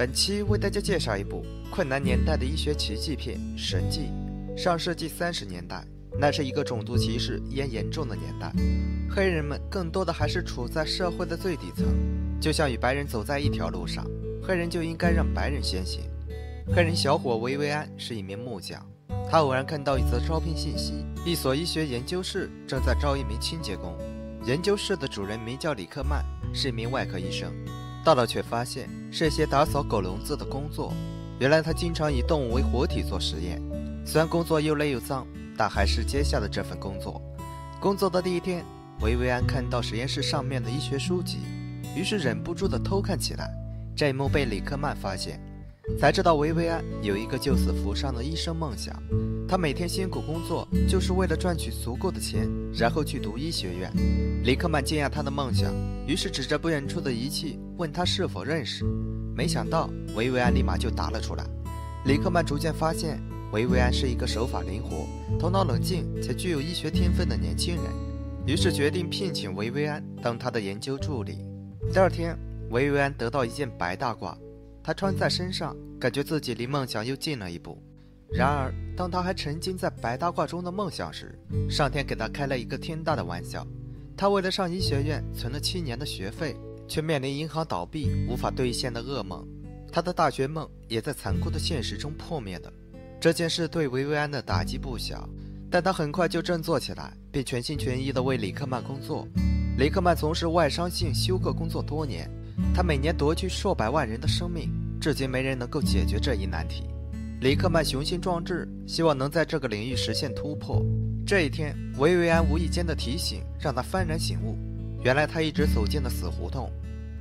本期为大家介绍一部困难年代的医学奇迹片《神迹》。上世纪三十年代，那是一个种族歧视依然严重的年代，黑人们更多的还是处在社会的最底层。就像与白人走在一条路上，黑人就应该让白人先行。黑人小伙维维安是一名木匠，他偶然看到一则招聘信息，一所医学研究室正在招一名清洁工。研究室的主人名叫里克曼，是一名外科医生。到了却发现是些打扫狗笼子的工作。原来他经常以动物为活体做实验，虽然工作又累又脏，但还是接下了这份工作。工作的第一天，维维安看到实验室上面的医学书籍，于是忍不住的偷看起来。这一幕被里克曼发现，才知道维维安有一个救死扶伤的医生梦想。他每天辛苦工作，就是为了赚取足够的钱，然后去读医学院。里克曼惊讶他的梦想，于是指着不远处的仪器。问他是否认识，没想到维维安立马就答了出来。里克曼逐渐发现维维安是一个手法灵活、头脑冷静且具有医学天分的年轻人，于是决定聘请维维安当他的研究助理。第二天，维维安得到一件白大褂，他穿在身上，感觉自己离梦想又近了一步。然而，当他还沉浸在白大褂中的梦想时，上天给他开了一个天大的玩笑。他为了上医学院存了七年的学费。却面临银行倒闭无法兑现的噩梦，他的大学梦也在残酷的现实中破灭的。这件事对维维安的打击不小，但他很快就振作起来，并全心全意地为里克曼工作。里克曼从事外伤性休克工作多年，他每年夺去数百万人的生命，至今没人能够解决这一难题。里克曼雄心壮志，希望能在这个领域实现突破。这一天，维维安无意间的提醒让他幡然醒悟。原来他一直走进了死胡同，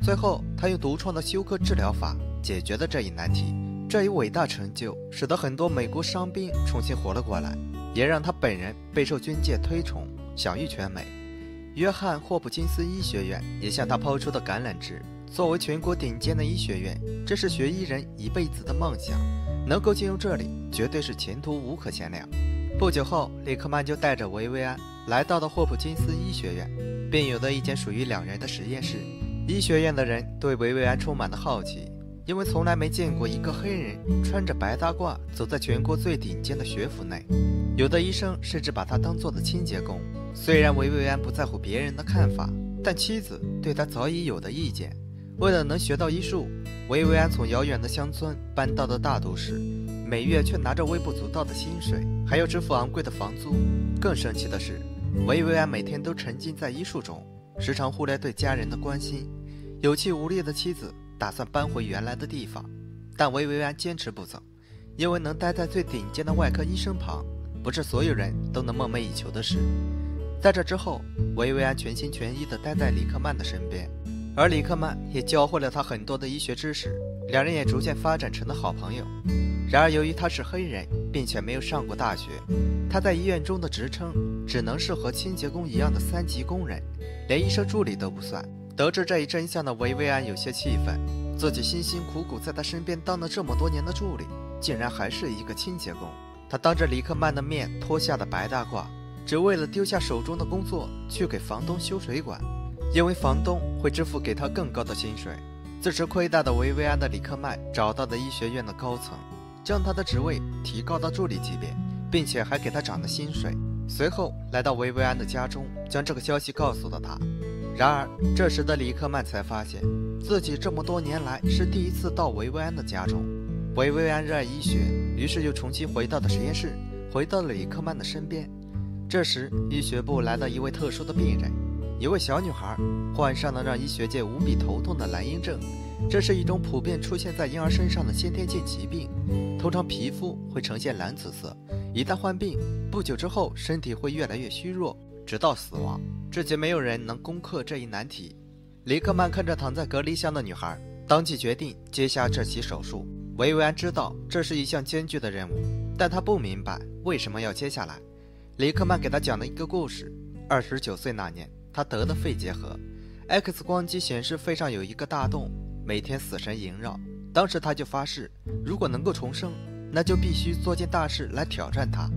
最后他用独创的休克治疗法解决了这一难题。这一伟大成就使得很多美国伤兵重新活了过来，也让他本人备受军界推崇，享誉全美。约翰霍普金斯医学院也向他抛出的橄榄枝。作为全国顶尖的医学院，这是学医人一辈子的梦想，能够进入这里，绝对是前途无可限量。不久后，里克曼就带着维维安来到了霍普金斯医学院。并有了一间属于两人的实验室。医学院的人对维维安充满了好奇，因为从来没见过一个黑人穿着白大褂走在全国最顶尖的学府内。有的医生甚至把他当做了清洁工。虽然维维安不在乎别人的看法，但妻子对他早已有了意见。为了能学到医术，维维安从遥远的乡村搬到了大都市，每月却拿着微不足道的薪水，还要支付昂贵的房租。更神奇的是。维维安每天都沉浸在医术中，时常忽略对家人的关心。有气无力的妻子打算搬回原来的地方，但维维安坚持不走，因为能待在最顶尖的外科医生旁，不是所有人都能梦寐以求的事。在这之后，维维安全心全意地待在里克曼的身边，而里克曼也教会了他很多的医学知识，两人也逐渐发展成了好朋友。然而，由于他是黑人，并且没有上过大学，他在医院中的职称只能是和清洁工一样的三级工人，连医生助理都不算。得知这一真相的维维安有些气愤，自己辛辛苦苦在他身边当了这么多年的助理，竟然还是一个清洁工。他当着里克曼的面脱下了白大褂，只为了丢下手中的工作去给房东修水管，因为房东会支付给他更高的薪水。自持亏大的维维安的里克曼找到了医学院的高层。将他的职位提高到助理级别，并且还给他涨了薪水。随后来到维维安的家中，将这个消息告诉了他。然而这时的里克曼才发现自己这么多年来是第一次到维维安的家中。维维安热爱医学，于是又重新回到了实验室，回到了里克曼的身边。这时医学部来了一位特殊的病人，一位小女孩患上了让医学界无比头痛的蓝鹰症。这是一种普遍出现在婴儿身上的先天性疾病，通常皮肤会呈现蓝紫色。一旦患病，不久之后身体会越来越虚弱，直到死亡。至今没有人能攻克这一难题。里克曼看着躺在隔离箱的女孩，当即决定接下这起手术。维维安知道这是一项艰巨的任务，但他不明白为什么要接下来。里克曼给他讲了一个故事：二十九岁那年，他得了肺结核，X 光机显示肺上有一个大洞。每天死神萦绕，当时他就发誓，如果能够重生，那就必须做件大事来挑战他。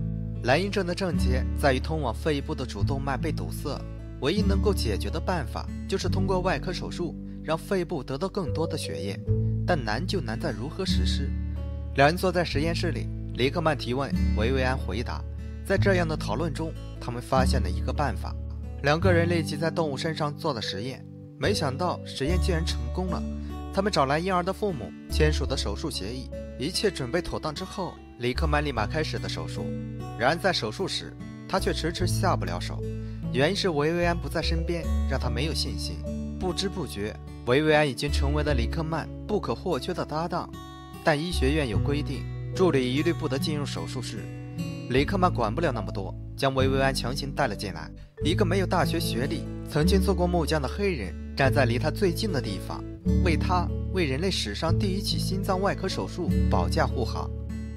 莱茵症的症结在于通往肺部的主动脉被堵塞，唯一能够解决的办法就是通过外科手术让肺部得到更多的血液。但难就难在如何实施。两人坐在实验室里，里克曼提问，维维安回答。在这样的讨论中，他们发现了一个办法。两个人立即在动物身上做了实验，没想到实验竟然成功了。他们找来婴儿的父母，签署的手术协议，一切准备妥当之后，里克曼立马开始了手术。然而在手术时，他却迟迟下不了手，原因是维维安不在身边，让他没有信心。不知不觉，维维安已经成为了里克曼不可或缺的搭档。但医学院有规定，助理一律不得进入手术室。里克曼管不了那么多，将维维安强行带了进来。一个没有大学学历、曾经做过木匠的黑人，站在离他最近的地方，为他为人类史上第一起心脏外科手术保驾护航。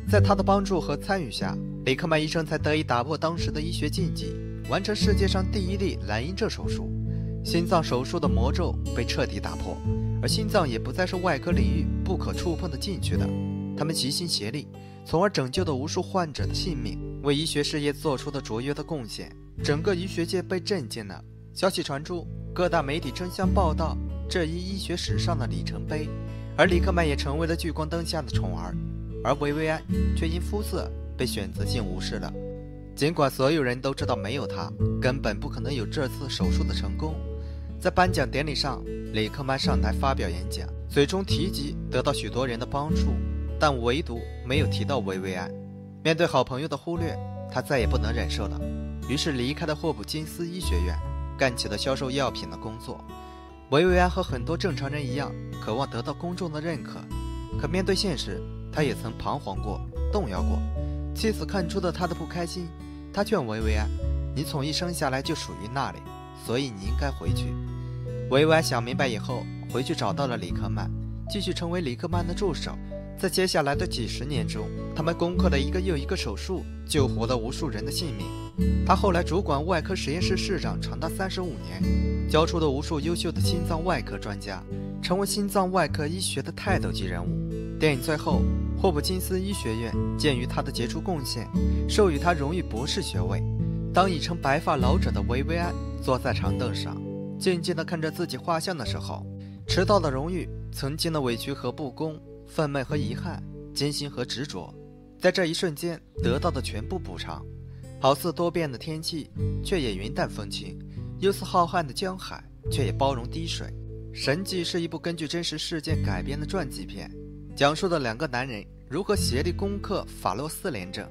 在他的帮助和参与下，里克曼医生才得以打破当时的医学禁忌，完成世界上第一例蓝鹰症手术。心脏手术的魔咒被彻底打破。而心脏也不再是外科领域不可触碰的禁区的。他们齐心协力，从而拯救了无数患者的性命，为医学事业做出了卓越的贡献。整个医学界被震惊了。消息传出，各大媒体争相报道这一医学史上的里程碑。而里克曼也成为了聚光灯下的宠儿，而维维安却因肤色被选择性无视了。尽管所有人都知道，没有他根本不可能有这次手术的成功。在颁奖典礼上，里克曼上台发表演讲，嘴中提及得到许多人的帮助，但唯独没有提到维维安。面对好朋友的忽略，他再也不能忍受了，于是离开了霍普金斯医学院，干起了销售药品的工作。维维安和很多正常人一样，渴望得到公众的认可，可面对现实，他也曾彷徨过、动摇过。妻子看出了他的不开心，他劝维维安：“你从一生下来就属于那里。”所以你应该回去。维维安想明白以后，回去找到了里克曼，继续成为里克曼的助手。在接下来的几十年中，他们攻克了一个又一个手术，救活了无数人的性命。他后来主管外科实验室室长长达三十五年，教出了无数优秀的心脏外科专家，成为心脏外科医学的泰斗级人物。电影最后，霍普金斯医学院鉴于他的杰出贡献，授予他荣誉博士学位。当已成白发老者的维维安坐在长凳上，静静地看着自己画像的时候，迟到的荣誉，曾经的委屈和不公，愤懑和遗憾，艰辛和执着，在这一瞬间得到的全部补偿，好似多变的天气，却也云淡风轻；又似浩瀚的江海，却也包容滴水。《神迹》是一部根据真实事件改编的传记片，讲述的两个男人如何协力攻克法洛斯联症，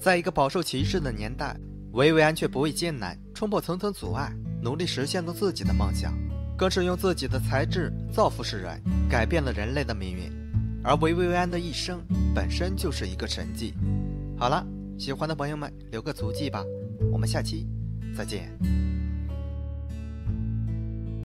在一个饱受歧视的年代。维维安却不畏艰难，冲破层层阻碍，努力实现了自己的梦想，更是用自己的才智造福世人，改变了人类的命运。而维维安的一生本身就是一个神迹。好了，喜欢的朋友们留个足迹吧，我们下期再见。